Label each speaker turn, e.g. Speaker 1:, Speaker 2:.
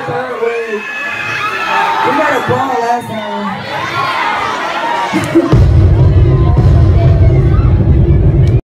Speaker 1: the third week. We got a ball last time.